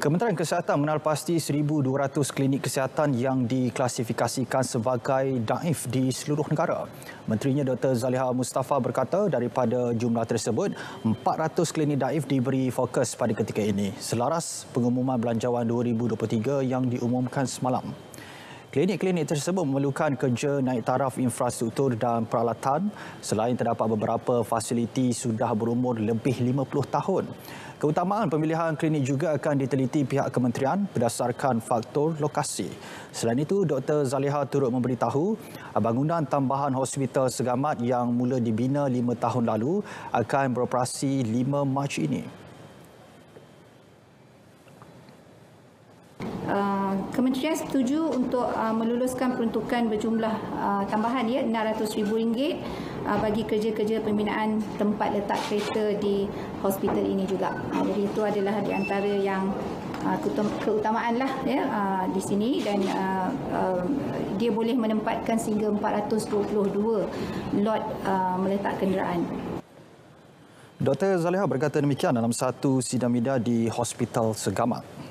Kementerian Kesihatan mengenal pasti 1,200 klinik kesihatan yang diklasifikasikan sebagai daif di seluruh negara. Menterinya Dr. Zaliha Mustafa berkata daripada jumlah tersebut, 400 klinik daif diberi fokus pada ketika ini selaras pengumuman belanjawan 2023 yang diumumkan semalam. Klinik-klinik tersebut memerlukan kerja naik taraf infrastruktur dan peralatan selain terdapat beberapa fasiliti sudah berumur lebih 50 tahun. Keutamaan pemilihan klinik juga akan diteliti pihak kementerian berdasarkan faktor lokasi. Selain itu, Dr. Zaliha turut memberitahu bangunan tambahan hospital segamat yang mula dibina lima tahun lalu akan beroperasi 5 Mac ini. Kementerian setuju untuk uh, meluluskan peruntukan berjumlah uh, tambahan ya RM600,000 uh, bagi kerja-kerja pembinaan tempat letak kereta di hospital ini juga. Uh, jadi itu adalah di antara yang uh, keutamaan lah ya uh, di sini dan uh, uh, dia boleh menempatkan sehingga 422 lot uh, meletak kenderaan. Dr. Zaliha berkata demikian dalam satu sidang media di Hospital Segamat.